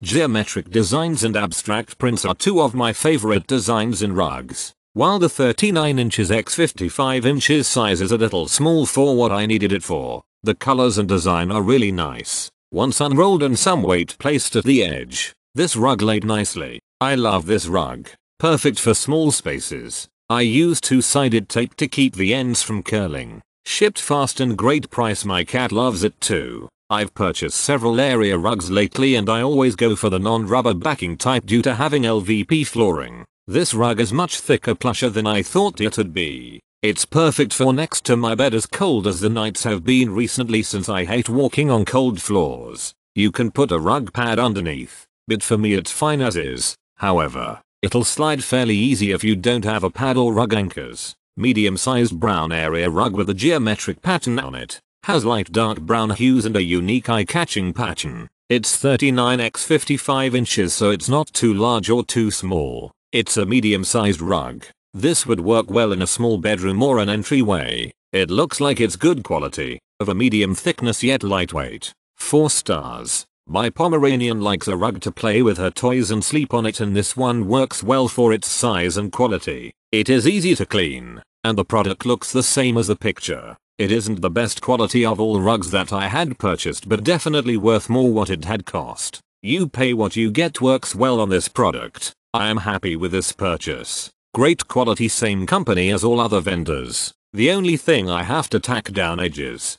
Geometric designs and abstract prints are two of my favorite designs in rugs. While the 39 inches x 55 inches size is a little small for what I needed it for, the colors and design are really nice. Once unrolled and some weight placed at the edge, this rug laid nicely. I love this rug. Perfect for small spaces. I use two-sided tape to keep the ends from curling. Shipped fast and great price my cat loves it too. I've purchased several area rugs lately and I always go for the non-rubber backing type due to having LVP flooring. This rug is much thicker plusher than I thought it would be. It's perfect for next to my bed as cold as the nights have been recently since I hate walking on cold floors. You can put a rug pad underneath, but for me it's fine as is. However, it'll slide fairly easy if you don't have a pad or rug anchors. Medium sized brown area rug with a geometric pattern on it. Has light dark brown hues and a unique eye-catching pattern. It's 39 x 55 inches so it's not too large or too small. It's a medium sized rug. This would work well in a small bedroom or an entryway. It looks like it's good quality, of a medium thickness yet lightweight. 4 stars. My Pomeranian likes a rug to play with her toys and sleep on it and this one works well for its size and quality. It is easy to clean, and the product looks the same as the picture. It isn't the best quality of all rugs that I had purchased but definitely worth more what it had cost. You pay what you get works well on this product. I am happy with this purchase. Great quality same company as all other vendors. The only thing I have to tack down edges.